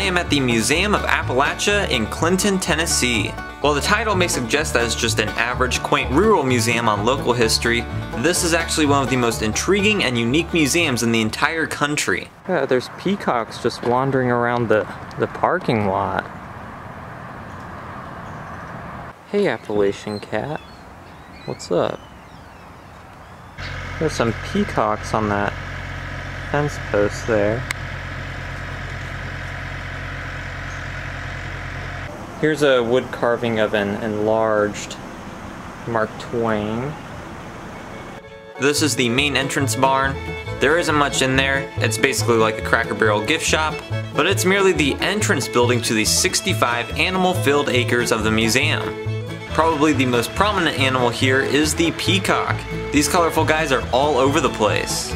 I am at the Museum of Appalachia in Clinton, Tennessee. While the title may suggest that it's just an average, quaint rural museum on local history, this is actually one of the most intriguing and unique museums in the entire country. Yeah, there's peacocks just wandering around the, the parking lot. Hey Appalachian cat, what's up? There's some peacocks on that fence post there. Here's a wood carving of an enlarged Mark Twain. This is the main entrance barn. There isn't much in there, it's basically like a Cracker Barrel gift shop, but it's merely the entrance building to the 65 animal-filled acres of the museum. Probably the most prominent animal here is the peacock. These colorful guys are all over the place.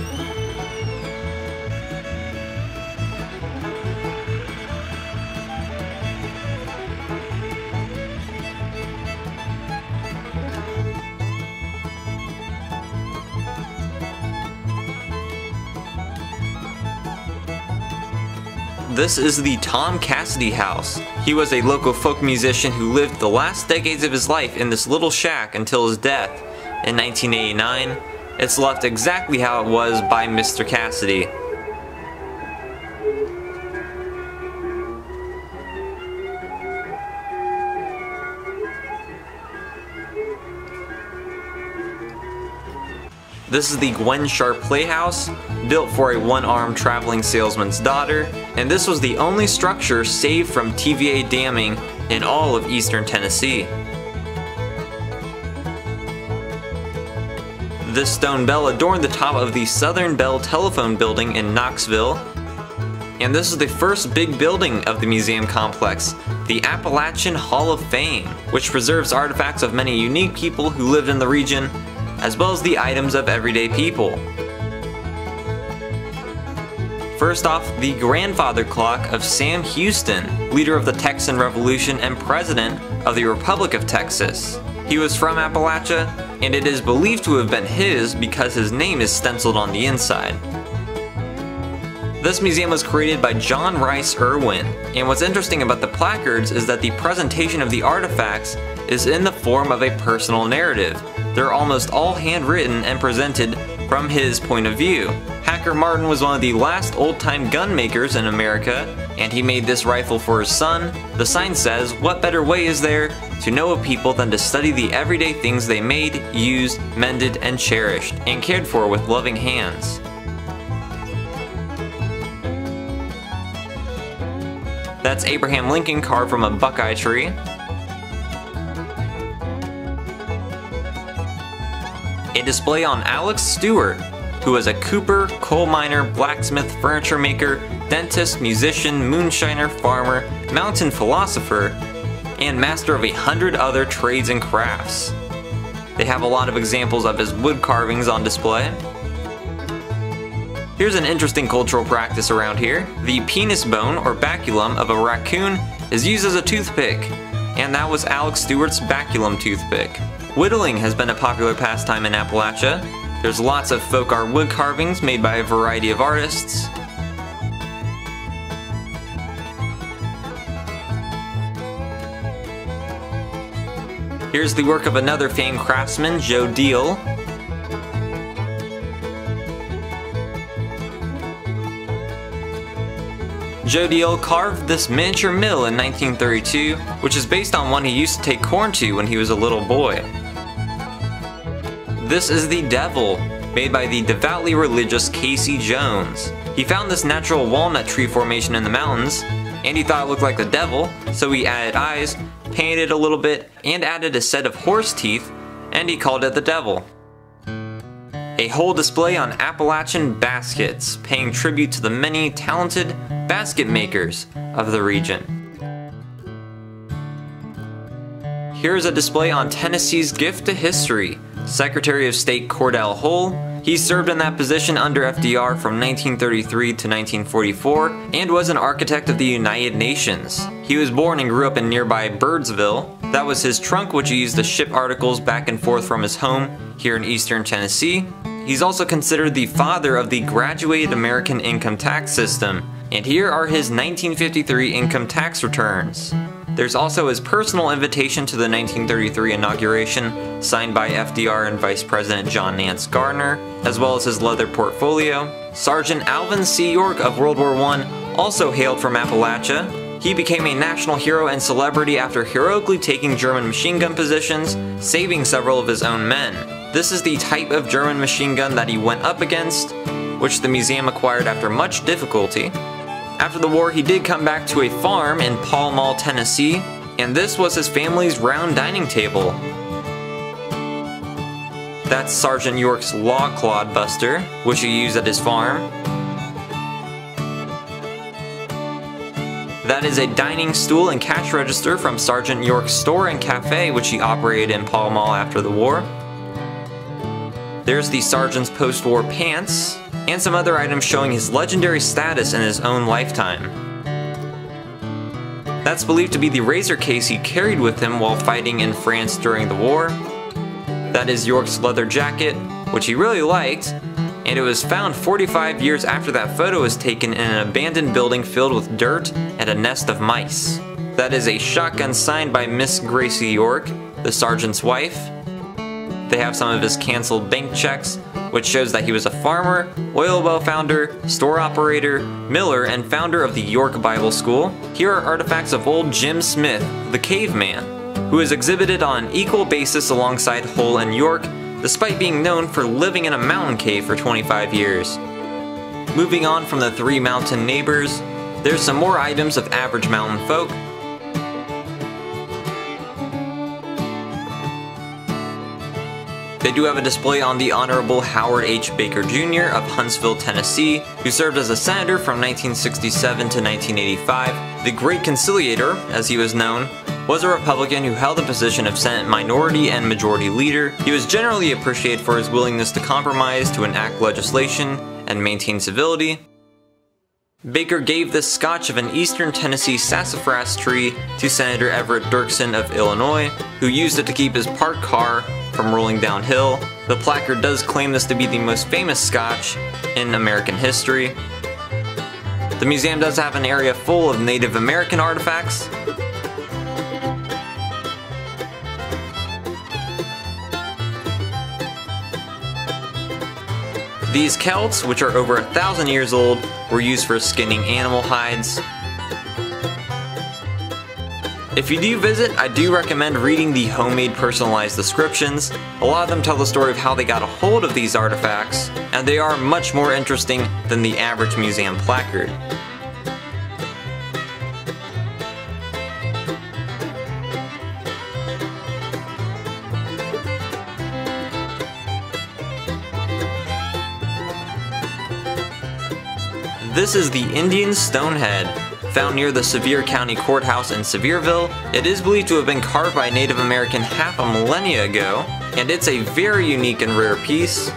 This is the Tom Cassidy House. He was a local folk musician who lived the last decades of his life in this little shack until his death in 1989. It's left exactly how it was by Mr. Cassidy. This is the Gwen Sharp Playhouse, built for a one-armed traveling salesman's daughter, and this was the only structure saved from TVA damming in all of eastern Tennessee. This stone bell adorned the top of the Southern Bell Telephone Building in Knoxville, and this is the first big building of the museum complex, the Appalachian Hall of Fame, which preserves artifacts of many unique people who lived in the region as well as the items of everyday people. First off, the grandfather clock of Sam Houston, leader of the Texan Revolution and president of the Republic of Texas. He was from Appalachia, and it is believed to have been his because his name is stenciled on the inside. This museum was created by John Rice Irwin, and what's interesting about the placards is that the presentation of the artifacts is in the form of a personal narrative. They're almost all handwritten and presented from his point of view. Hacker Martin was one of the last old-time gun makers in America, and he made this rifle for his son. The sign says, what better way is there to know a people than to study the everyday things they made, used, mended, and cherished, and cared for with loving hands. That's Abraham Lincoln carved from a buckeye tree. A display on Alex Stewart, who was a cooper, coal miner, blacksmith, furniture maker, dentist, musician, moonshiner, farmer, mountain philosopher, and master of a hundred other trades and crafts. They have a lot of examples of his wood carvings on display. Here's an interesting cultural practice around here. The penis bone or baculum of a raccoon is used as a toothpick, and that was Alex Stewart's baculum toothpick. Whittling has been a popular pastime in Appalachia. There's lots of folk art wood carvings made by a variety of artists. Here's the work of another famed craftsman, Joe Deal, Joe Deal carved this miniature mill in 1932, which is based on one he used to take corn to when he was a little boy. This is the Devil, made by the devoutly religious Casey Jones. He found this natural walnut tree formation in the mountains, and he thought it looked like the devil, so he added eyes, painted a little bit, and added a set of horse teeth, and he called it the Devil. A whole display on Appalachian baskets, paying tribute to the many talented basket makers of the region. Here's a display on Tennessee's gift to history. Secretary of State Cordell Hull. He served in that position under FDR from 1933 to 1944 and was an architect of the United Nations. He was born and grew up in nearby Birdsville. That was his trunk which he used to ship articles back and forth from his home here in eastern Tennessee. He's also considered the father of the graduated American income tax system, And here are his 1953 income tax returns. There's also his personal invitation to the 1933 inauguration, signed by FDR and Vice President John Nance Garner, as well as his leather portfolio. Sergeant Alvin C. York of World War I also hailed from Appalachia. He became a national hero and celebrity after heroically taking German machine gun positions, saving several of his own men. This is the type of German machine gun that he went up against, which the museum acquired after much difficulty. After the war, he did come back to a farm in Pall Mall, Tennessee, and this was his family's round dining table. That's Sergeant York's log clod buster, which he used at his farm. That is a dining stool and cash register from Sergeant York's store and cafe, which he operated in Pall Mall after the war. There's the sergeant's post-war pants, and some other items showing his legendary status in his own lifetime. That's believed to be the razor case he carried with him while fighting in France during the war. That is York's leather jacket, which he really liked, and it was found 45 years after that photo was taken in an abandoned building filled with dirt and a nest of mice. That is a shotgun signed by Miss Gracie York, the sergeant's wife. They have some of his canceled bank checks, which shows that he was a farmer, oil well founder, store operator, miller, and founder of the York Bible School. Here are artifacts of old Jim Smith, the caveman, who is exhibited on an equal basis alongside Hull and York, despite being known for living in a mountain cave for 25 years. Moving on from the three mountain neighbors, there's some more items of average mountain folk, They do have a display on the Honorable Howard H. Baker Jr. of Huntsville, Tennessee, who served as a senator from 1967 to 1985. The Great Conciliator, as he was known, was a Republican who held the position of Senate Minority and Majority Leader. He was generally appreciated for his willingness to compromise to enact legislation and maintain civility. Baker gave the scotch of an eastern Tennessee sassafras tree to Senator Everett Dirksen of Illinois, who used it to keep his parked car from rolling downhill. The placard does claim this to be the most famous scotch in American history. The museum does have an area full of Native American artifacts, These celts, which are over a thousand years old, were used for skinning animal hides. If you do visit, I do recommend reading the homemade personalized descriptions. A lot of them tell the story of how they got a hold of these artifacts, and they are much more interesting than the average museum placard. This is the Indian Stonehead. Found near the Sevier County Courthouse in Sevierville, it is believed to have been carved by a Native American half a millennia ago, and it's a very unique and rare piece.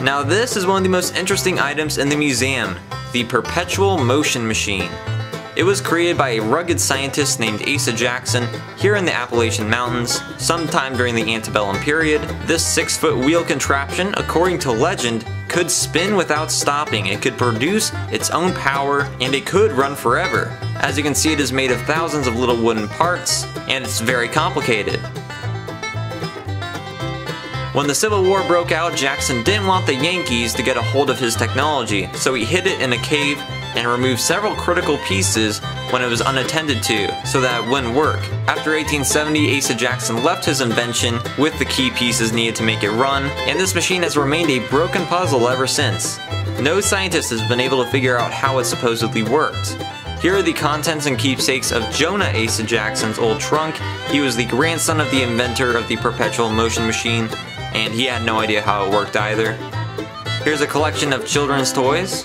Now this is one of the most interesting items in the museum, the Perpetual Motion Machine. It was created by a rugged scientist named Asa Jackson here in the Appalachian Mountains sometime during the antebellum period. This 6 foot wheel contraption, according to legend, could spin without stopping, it could produce its own power, and it could run forever. As you can see it is made of thousands of little wooden parts, and it's very complicated. When the Civil War broke out, Jackson didn't want the Yankees to get a hold of his technology, so he hid it in a cave and removed several critical pieces when it was unattended to, so that it wouldn't work. After 1870, Asa Jackson left his invention with the key pieces needed to make it run, and this machine has remained a broken puzzle ever since. No scientist has been able to figure out how it supposedly worked. Here are the contents and keepsakes of Jonah Asa Jackson's old trunk. He was the grandson of the inventor of the perpetual motion machine, and he had no idea how it worked either. Here's a collection of children's toys.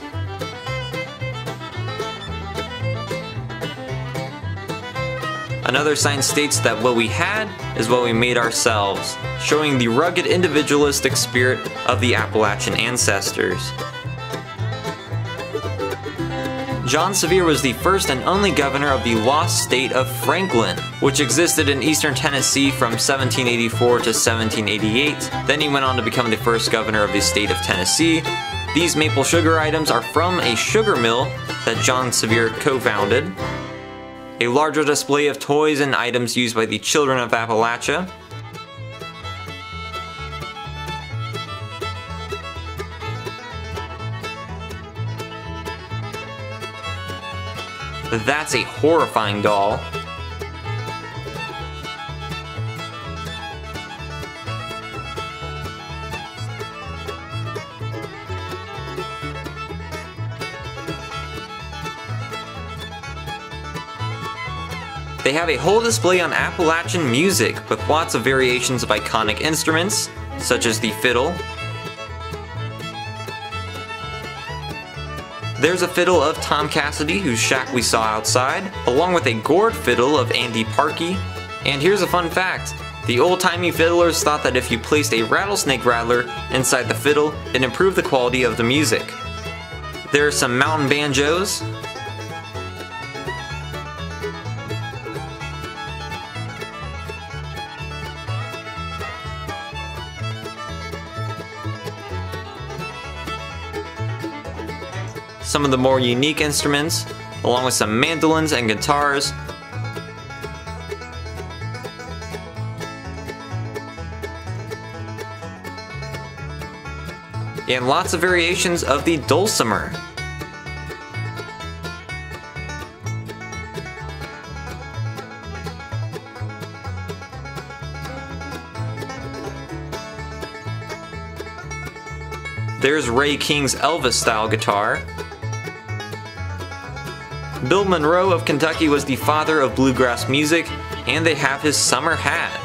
Another sign states that what we had is what we made ourselves, showing the rugged individualistic spirit of the Appalachian ancestors. John Sevier was the first and only governor of the lost state of Franklin, which existed in eastern Tennessee from 1784 to 1788. Then he went on to become the first governor of the state of Tennessee. These maple sugar items are from a sugar mill that John Sevier co-founded. A larger display of toys and items used by the children of Appalachia. That's a horrifying doll. They have a whole display on Appalachian music with lots of variations of iconic instruments, such as the fiddle, There's a fiddle of Tom Cassidy, whose shack we saw outside, along with a gourd fiddle of Andy Parkey. And here's a fun fact. The old-timey fiddlers thought that if you placed a rattlesnake rattler inside the fiddle, it improved the quality of the music. There are some mountain banjos, some of the more unique instruments, along with some mandolins and guitars. And lots of variations of the dulcimer. There's Ray King's Elvis style guitar, Bill Monroe of Kentucky was the father of bluegrass music, and they have his summer hat.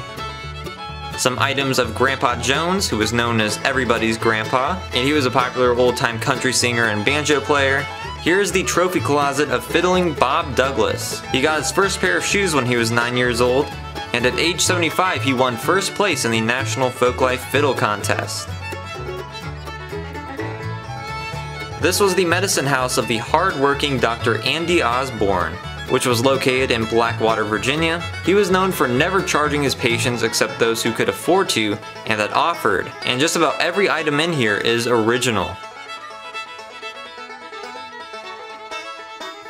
Some items of Grandpa Jones, who was known as everybody's grandpa, and he was a popular old-time country singer and banjo player. Here's the trophy closet of fiddling Bob Douglas. He got his first pair of shoes when he was 9 years old, and at age 75 he won first place in the National Folklife Fiddle Contest. This was the medicine house of the hard-working Dr. Andy Osborne, which was located in Blackwater, Virginia. He was known for never charging his patients except those who could afford to and that offered, and just about every item in here is original.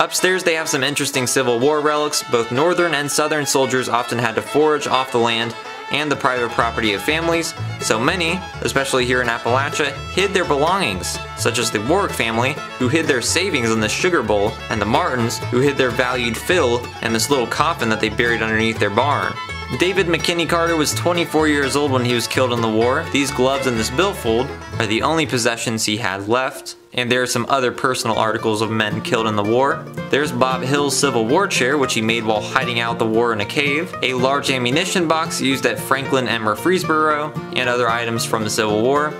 Upstairs they have some interesting Civil War relics, both northern and southern soldiers often had to forage off the land and the private property of families, so many, especially here in Appalachia, hid their belongings, such as the Warwick family, who hid their savings in the sugar bowl, and the Martins, who hid their valued fill in this little coffin that they buried underneath their barn. David McKinney Carter was 24 years old when he was killed in the war. These gloves and this billfold are the only possessions he had left. And there are some other personal articles of men killed in the war. There's Bob Hill's Civil War chair, which he made while hiding out the war in a cave. A large ammunition box used at Franklin and Murfreesboro, and other items from the Civil War.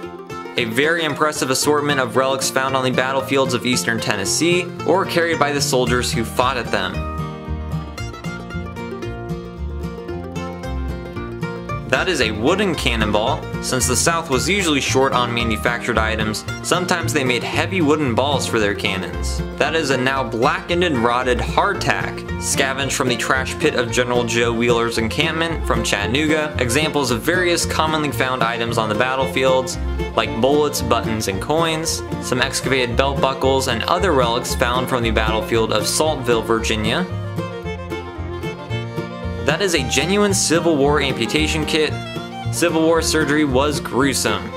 A very impressive assortment of relics found on the battlefields of eastern Tennessee, or carried by the soldiers who fought at them. That is a wooden cannonball. Since the South was usually short on manufactured items, sometimes they made heavy wooden balls for their cannons. That is a now blackened and rotted hardtack, scavenged from the trash pit of General Joe Wheeler's encampment from Chattanooga. Examples of various commonly found items on the battlefields, like bullets, buttons, and coins, some excavated belt buckles, and other relics found from the battlefield of Saltville, Virginia, that is a genuine Civil War amputation kit. Civil War surgery was gruesome.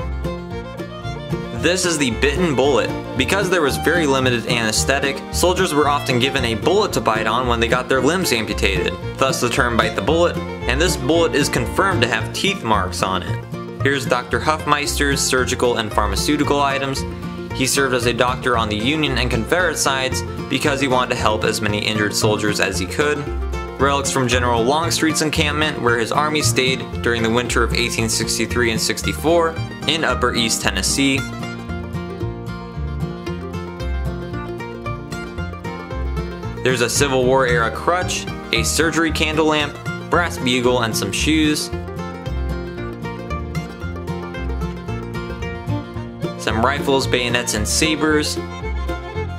This is the bitten bullet. Because there was very limited anesthetic, soldiers were often given a bullet to bite on when they got their limbs amputated, thus the term bite the bullet, and this bullet is confirmed to have teeth marks on it. Here's Dr. Huffmeister's surgical and pharmaceutical items. He served as a doctor on the Union and Confederate sides because he wanted to help as many injured soldiers as he could relics from General Longstreet's encampment where his army stayed during the winter of 1863 and 64 in Upper East Tennessee. There's a Civil War era crutch, a surgery candle lamp, brass bugle, and some shoes. Some rifles, bayonets, and sabers.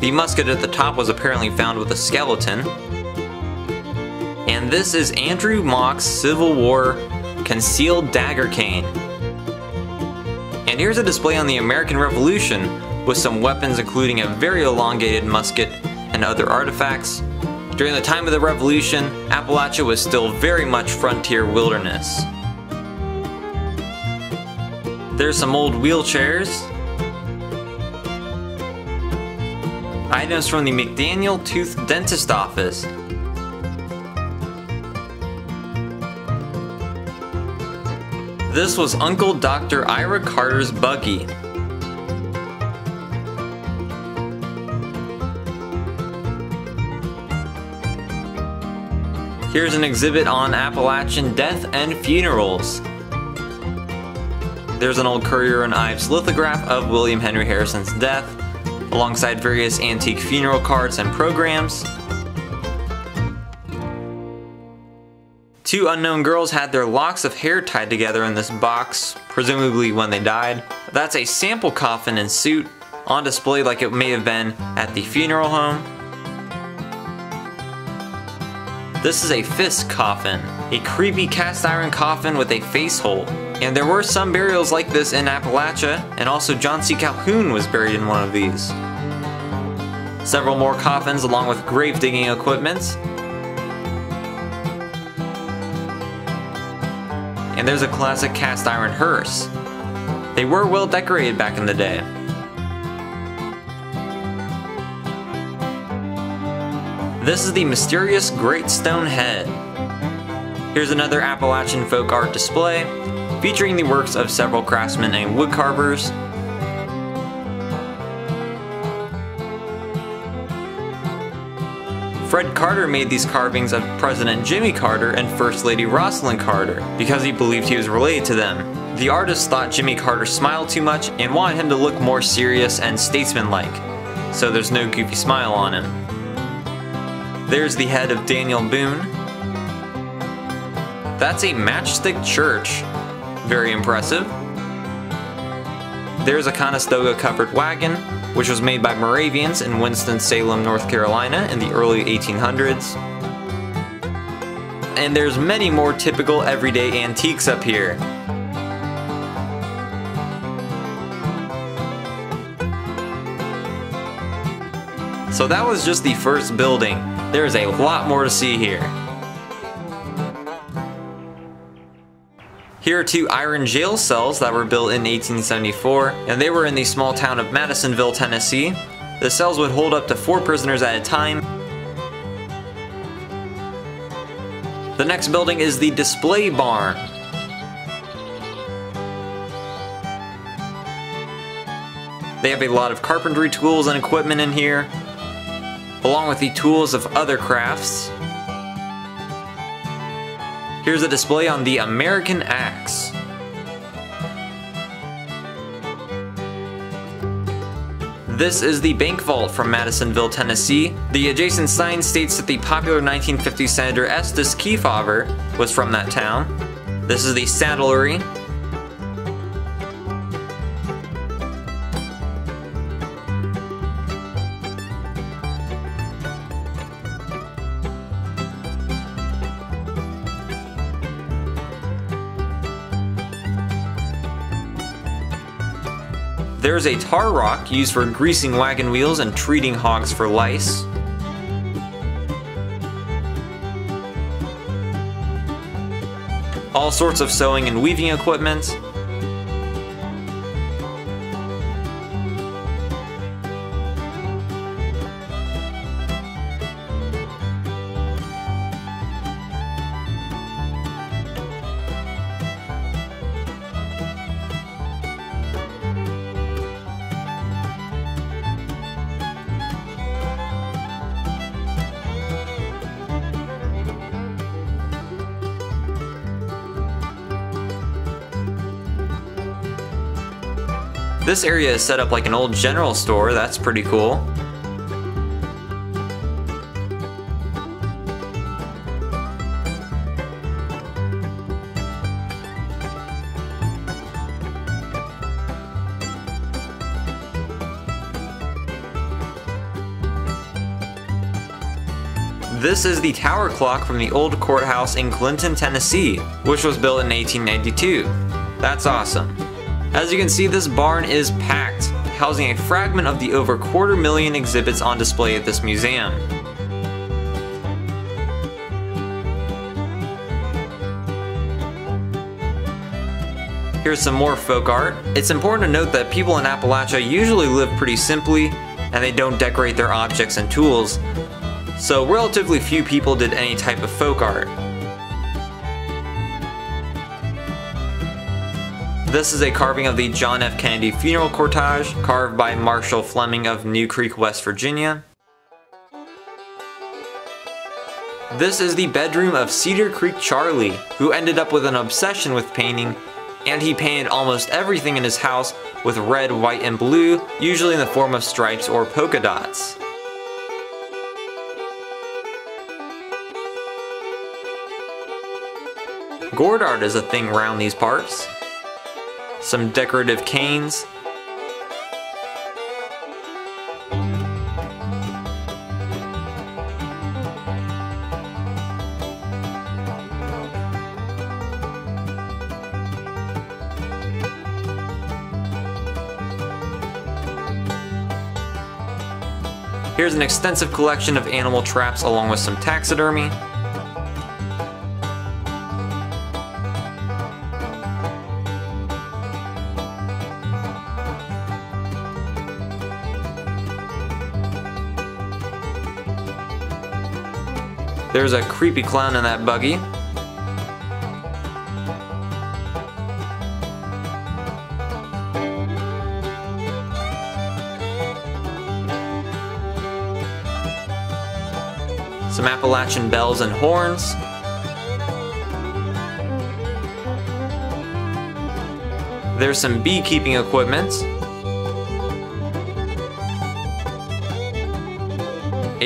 The musket at the top was apparently found with a skeleton. And this is Andrew Mock's Civil War concealed dagger cane. And here's a display on the American Revolution with some weapons including a very elongated musket and other artifacts. During the time of the Revolution, Appalachia was still very much frontier wilderness. There's some old wheelchairs. Items from the McDaniel Tooth Dentist Office. This was Uncle Dr. Ira Carter's buggy. Here's an exhibit on Appalachian death and funerals. There's an old Currier and Ives lithograph of William Henry Harrison's death, alongside various antique funeral cards and programs. Two unknown girls had their locks of hair tied together in this box, presumably when they died. That's a sample coffin and suit on display like it may have been at the funeral home. This is a Fisk coffin, a creepy cast iron coffin with a face hole. And there were some burials like this in Appalachia, and also John C. Calhoun was buried in one of these. Several more coffins along with grave digging equipment, there's a classic cast iron hearse. They were well decorated back in the day. This is the mysterious Great Stone Head. Here's another Appalachian folk art display, featuring the works of several craftsmen and woodcarvers. Fred Carter made these carvings of President Jimmy Carter and First Lady Rosalynn Carter because he believed he was related to them. The artist thought Jimmy Carter smiled too much and wanted him to look more serious and statesmanlike, so there's no goofy smile on him. There's the head of Daniel Boone. That's a matchstick church. Very impressive. There's a Conestoga covered wagon, which was made by Moravians in Winston-Salem, North Carolina in the early 1800s. And there's many more typical everyday antiques up here. So that was just the first building. There's a lot more to see here. Here are two iron jail cells that were built in 1874, and they were in the small town of Madisonville, Tennessee. The cells would hold up to four prisoners at a time. The next building is the display barn. They have a lot of carpentry tools and equipment in here, along with the tools of other crafts. Here's a display on the American Axe. This is the bank vault from Madisonville, Tennessee. The adjacent sign states that the popular 1950 Senator Estes Kefauver was from that town. This is the saddlery, There's a tar rock used for greasing wagon wheels and treating hogs for lice. All sorts of sewing and weaving equipment. This area is set up like an old general store, that's pretty cool. This is the tower clock from the old courthouse in Clinton, Tennessee, which was built in 1892. That's awesome. As you can see, this barn is packed, housing a fragment of the over quarter million exhibits on display at this museum. Here's some more folk art. It's important to note that people in Appalachia usually live pretty simply and they don't decorate their objects and tools, so relatively few people did any type of folk art. This is a carving of the John F. Kennedy funeral cortege, carved by Marshall Fleming of New Creek, West Virginia. This is the bedroom of Cedar Creek Charlie, who ended up with an obsession with painting, and he painted almost everything in his house with red, white, and blue, usually in the form of stripes or polka dots. Gourd art is a thing around these parts. Some decorative canes. Here's an extensive collection of animal traps along with some taxidermy. There's a creepy clown in that buggy. Some Appalachian bells and horns. There's some beekeeping equipment.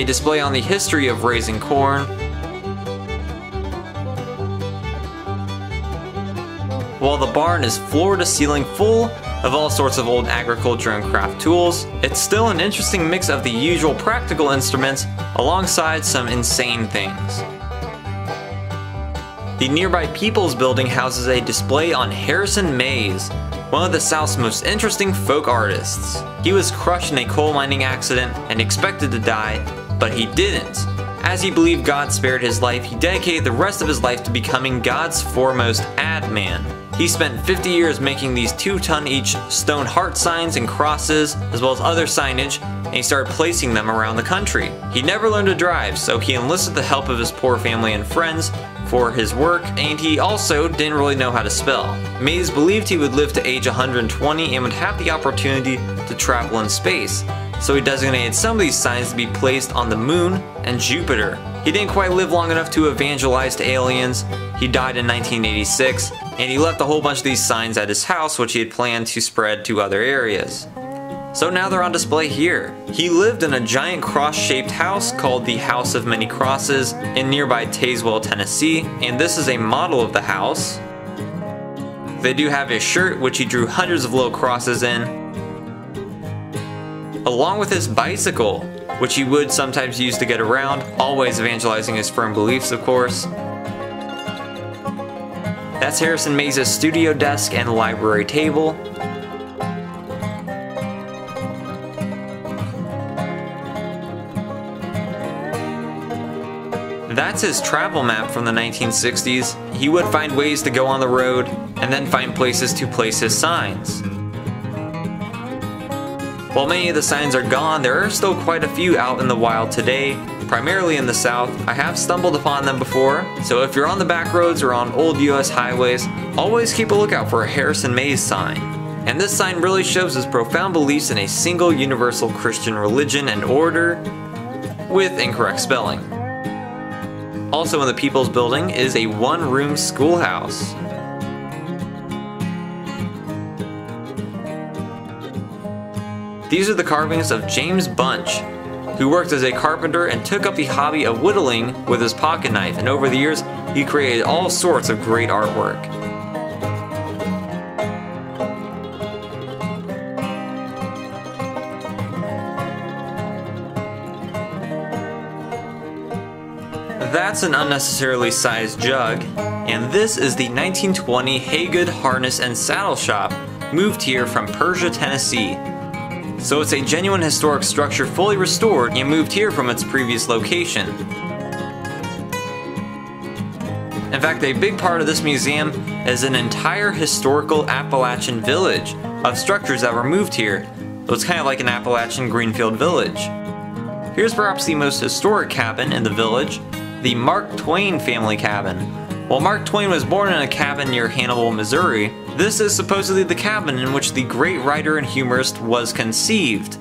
A display on the history of raising corn. While the barn is floor to ceiling full of all sorts of old agriculture and craft tools, it's still an interesting mix of the usual practical instruments alongside some insane things. The nearby People's Building houses a display on Harrison Mayes, one of the South's most interesting folk artists. He was crushed in a coal mining accident and expected to die, but he didn't. As he believed God spared his life, he dedicated the rest of his life to becoming God's foremost ad man. He spent 50 years making these 2 ton each stone heart signs and crosses, as well as other signage, and he started placing them around the country. He never learned to drive, so he enlisted the help of his poor family and friends for his work, and he also didn't really know how to spell. Mayes believed he would live to age 120 and would have the opportunity to travel in space, so he designated some of these signs to be placed on the moon and Jupiter. He didn't quite live long enough to evangelize to aliens. He died in 1986, and he left a whole bunch of these signs at his house which he had planned to spread to other areas. So now they're on display here. He lived in a giant cross-shaped house called the House of Many Crosses in nearby Tazewell, Tennessee, and this is a model of the house. They do have his shirt, which he drew hundreds of little crosses in, along with his bicycle, which he would sometimes use to get around, always evangelizing his firm beliefs, of course. That's Harrison Mayes' studio desk and library table. That's his travel map from the 1960s. He would find ways to go on the road and then find places to place his signs. While many of the signs are gone, there are still quite a few out in the wild today, primarily in the south. I have stumbled upon them before, so if you're on the back roads or on old US highways, always keep a lookout for a Harrison Mayes sign. And this sign really shows his profound beliefs in a single universal Christian religion and order, with incorrect spelling. Also in the People's Building is a one-room schoolhouse. These are the carvings of James Bunch, who worked as a carpenter and took up the hobby of whittling with his pocket knife, and over the years, he created all sorts of great artwork. That's an unnecessarily sized jug, and this is the 1920 Haygood Harness and Saddle Shop, moved here from Persia, Tennessee. So it's a genuine historic structure fully restored and moved here from its previous location. In fact, a big part of this museum is an entire historical Appalachian village of structures that were moved here, so it's kind of like an Appalachian Greenfield village. Here's perhaps the most historic cabin in the village, the Mark Twain family cabin. While Mark Twain was born in a cabin near Hannibal, Missouri, this is supposedly the cabin in which the great writer and humorist was conceived.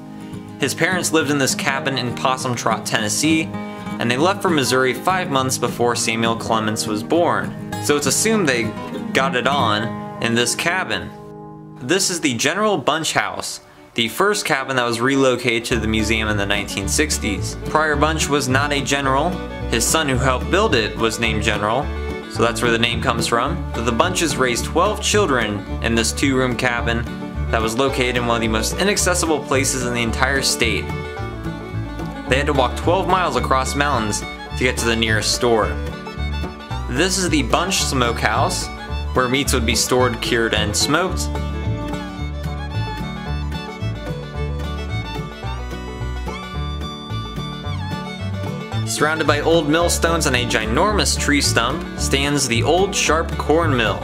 His parents lived in this cabin in Possum Trot, Tennessee, and they left for Missouri five months before Samuel Clemens was born. So it's assumed they got it on in this cabin. This is the General Bunch House, the first cabin that was relocated to the museum in the 1960s. Prior Bunch was not a general, his son who helped build it was named General, so that's where the name comes from. The Bunches raised 12 children in this two-room cabin that was located in one of the most inaccessible places in the entire state. They had to walk 12 miles across mountains to get to the nearest store. This is the Bunch Smokehouse, where meats would be stored, cured, and smoked. Surrounded by old millstones and a ginormous tree stump stands the old Sharp Corn Mill.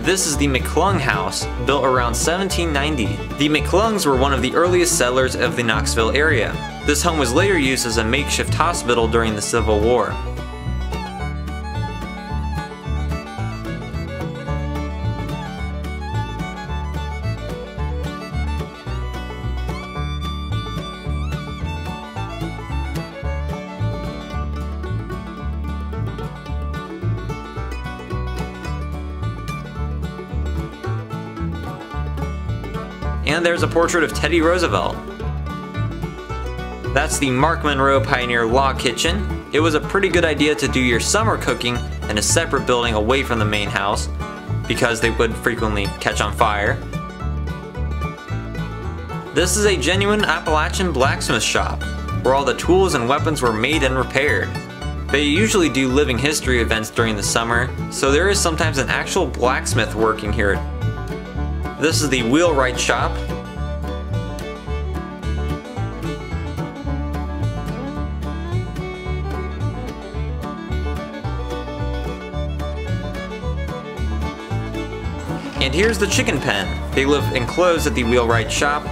This is the McClung House, built around 1790. The McClungs were one of the earliest settlers of the Knoxville area. This home was later used as a makeshift hospital during the Civil War. And there's a portrait of Teddy Roosevelt. That's the Mark Monroe Pioneer Log Kitchen. It was a pretty good idea to do your summer cooking in a separate building away from the main house because they would frequently catch on fire. This is a genuine Appalachian blacksmith shop where all the tools and weapons were made and repaired. They usually do living history events during the summer, so there is sometimes an actual blacksmith working here this is the wheelwright shop. And here's the chicken pen. They live enclosed at the wheelwright shop.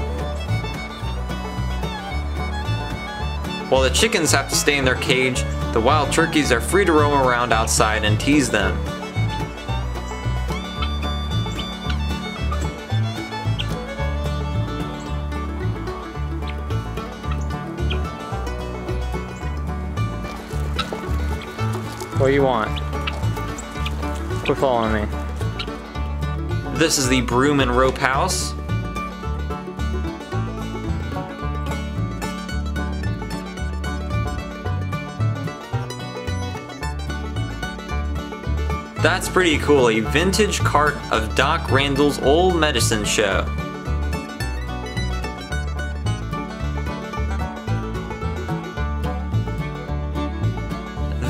While the chickens have to stay in their cage, the wild turkeys are free to roam around outside and tease them. What do you want? Quit following me. This is the Broom and Rope House. That's pretty cool, a vintage cart of Doc Randall's old medicine show.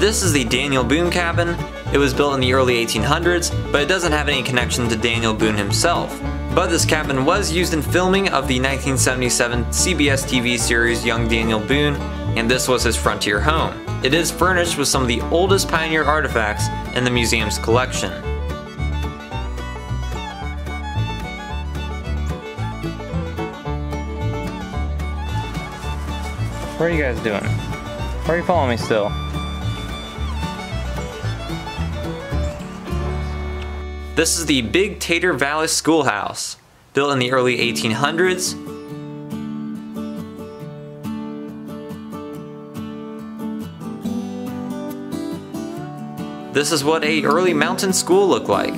This is the Daniel Boone cabin. It was built in the early 1800s, but it doesn't have any connection to Daniel Boone himself. But this cabin was used in filming of the 1977 CBS TV series Young Daniel Boone, and this was his frontier home. It is furnished with some of the oldest pioneer artifacts in the museum's collection. What are you guys doing? Why are you following me still? This is the Big Tater Valley Schoolhouse, built in the early 1800s. This is what a early mountain school looked like.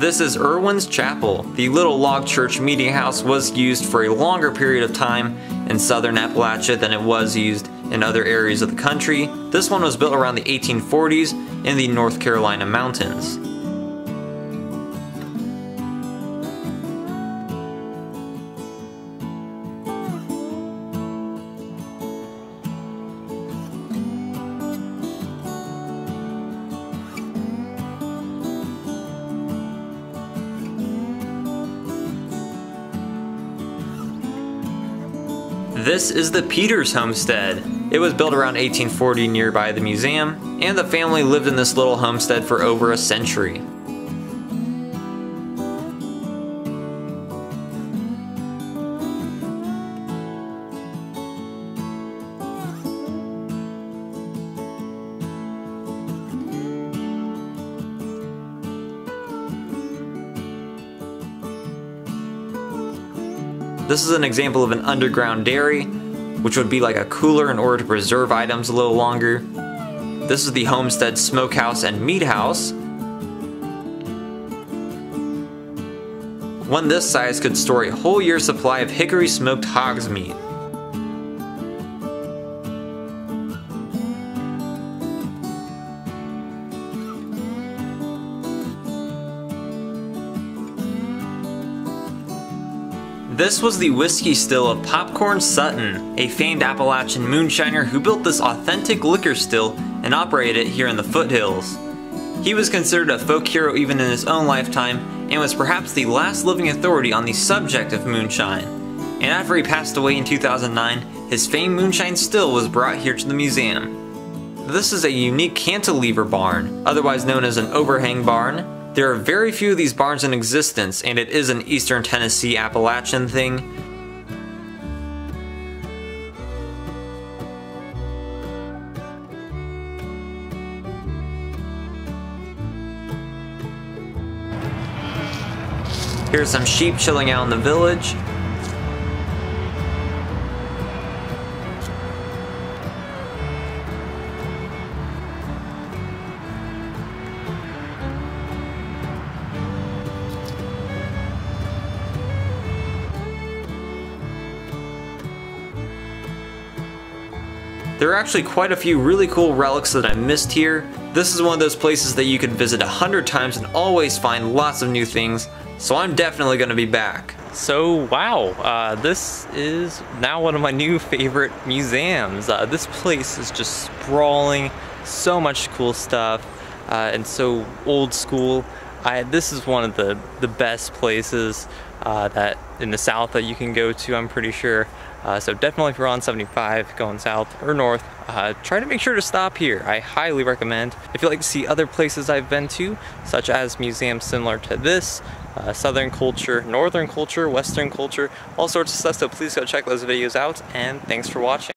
This is Irwin's Chapel. The little log church meeting house was used for a longer period of time in southern Appalachia than it was used and other areas of the country. This one was built around the 1840s in the North Carolina mountains. This is the Peters Homestead. It was built around 1840 nearby the museum, and the family lived in this little homestead for over a century. This is an example of an underground dairy, which would be like a cooler in order to preserve items a little longer. This is the Homestead Smokehouse and Meat House. One this size could store a whole year's supply of hickory smoked hog's meat. This was the whiskey still of Popcorn Sutton, a famed Appalachian moonshiner who built this authentic liquor still and operated it here in the foothills. He was considered a folk hero even in his own lifetime and was perhaps the last living authority on the subject of moonshine. And after he passed away in 2009, his famed moonshine still was brought here to the museum. This is a unique cantilever barn, otherwise known as an overhang barn, there are very few of these barns in existence, and it is an eastern Tennessee Appalachian thing. Here's some sheep chilling out in the village. There are actually quite a few really cool relics that I missed here. This is one of those places that you can visit a hundred times and always find lots of new things, so I'm definitely going to be back. So wow, uh, this is now one of my new favorite museums. Uh, this place is just sprawling, so much cool stuff, uh, and so old school. I, this is one of the, the best places uh, that in the south that you can go to, I'm pretty sure. Uh, so definitely if you're on 75 going south or north, uh, try to make sure to stop here. I highly recommend. If you'd like to see other places I've been to, such as museums similar to this, uh, southern culture, northern culture, western culture, all sorts of stuff, so please go check those videos out, and thanks for watching.